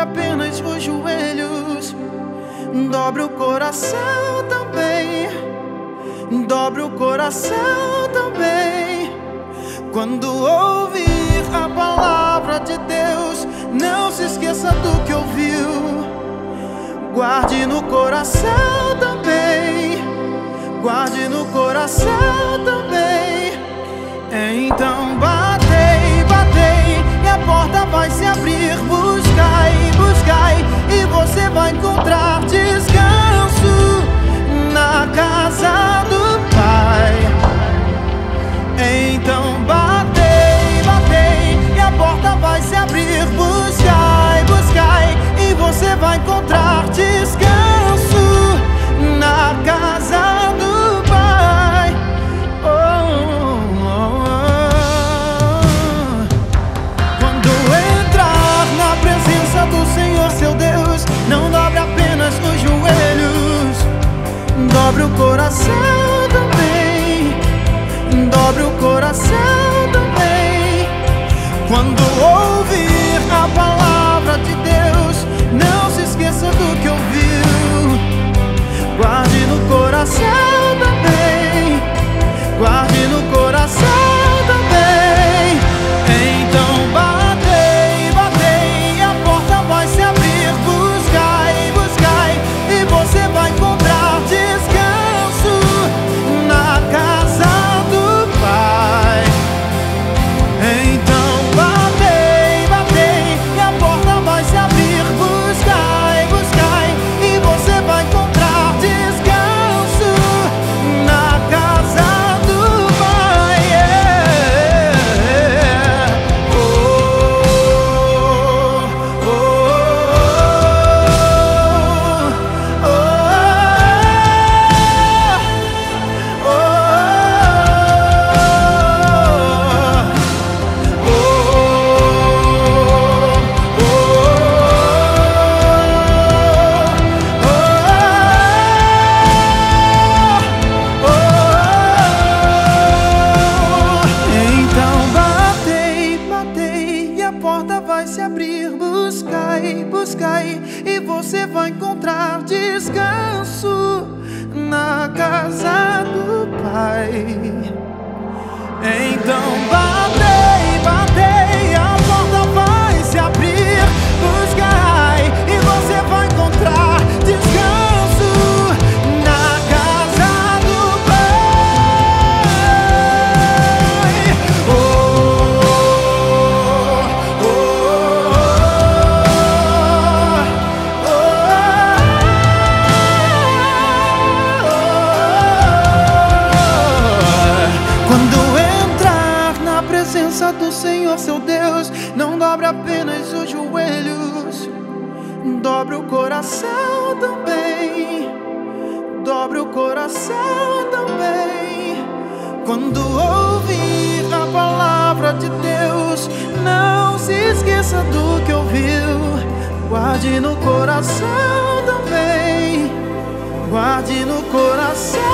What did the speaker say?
dobre apenas os joelhos, dobre o coração também, dobre o coração também. Quando ouvir a palavra de Deus, não se esqueça do que ouviu, guarde no coração também, guarde no coração também. Então batei, batei, e a porta vai se abrir. Encontrar descanso na casa do Pai. Oh, oh, oh. Quando entrar na presença do Senhor seu Deus, não dobre apenas os joelhos, dobre o coração também, dobre o coração também. Quando coração Buscai, buscai e você vai encontrar descanso na casa do Pai. Então batei, presença do Senhor seu Deus, não dobre apenas os joelhos, dobre o coração também, dobre o coração também. Quando ouvir a palavra de Deus, não se esqueça do que ouviu, guarde no coração também, guarde no coração.